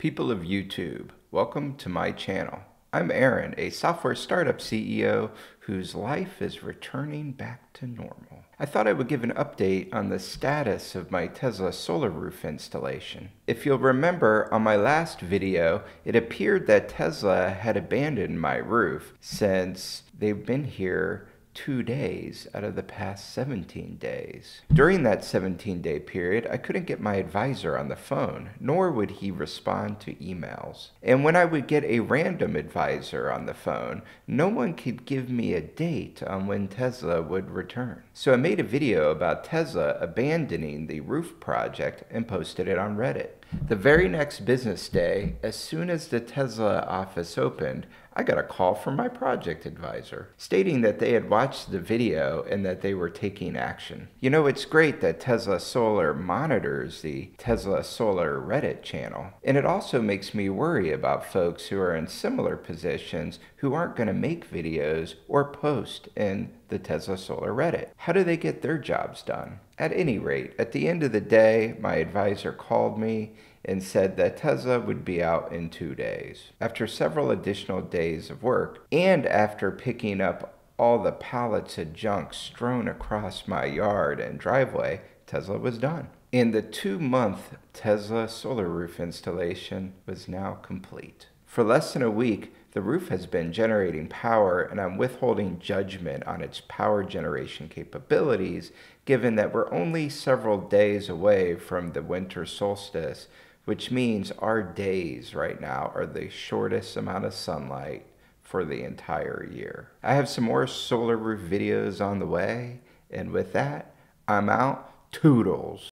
People of YouTube, welcome to my channel. I'm Aaron, a software startup CEO whose life is returning back to normal. I thought I would give an update on the status of my Tesla solar roof installation. If you'll remember on my last video, it appeared that Tesla had abandoned my roof since they've been here two days out of the past 17 days. During that 17 day period, I couldn't get my advisor on the phone, nor would he respond to emails. And when I would get a random advisor on the phone, no one could give me a date on when Tesla would return. So I made a video about Tesla abandoning the roof project and posted it on Reddit. The very next business day, as soon as the Tesla office opened, I got a call from my project advisor stating that they had watched the video and that they were taking action. You know, it's great that Tesla Solar monitors the Tesla Solar Reddit channel, and it also makes me worry about folks who are in similar positions who aren't going to make videos or post in the Tesla Solar Reddit. How do they get their jobs done? At any rate, at the end of the day, my advisor called me and said that Tesla would be out in two days. After several additional days of work, and after picking up all the pallets of junk strewn across my yard and driveway, Tesla was done. And the two month Tesla solar roof installation was now complete. For less than a week, the roof has been generating power, and I'm withholding judgment on its power generation capabilities, given that we're only several days away from the winter solstice which means our days right now are the shortest amount of sunlight for the entire year. I have some more solar roof videos on the way, and with that, I'm out. Toodles.